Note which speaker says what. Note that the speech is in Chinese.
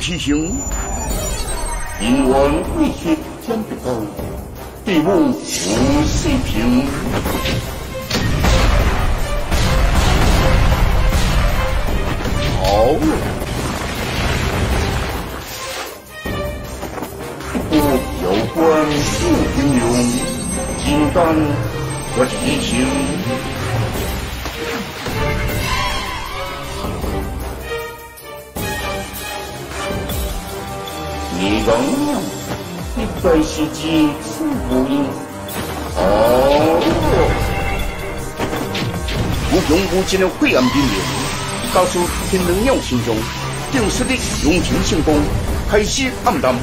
Speaker 1: 喜星，银元贵气天不高，地母无水平。好，不有关数英勇，金丹和提醒。你刚一百世纪出不赢，哦，无用无尽的晦暗冰面。告诉天能鸟心中，定时的用尽行动，开始暗淡。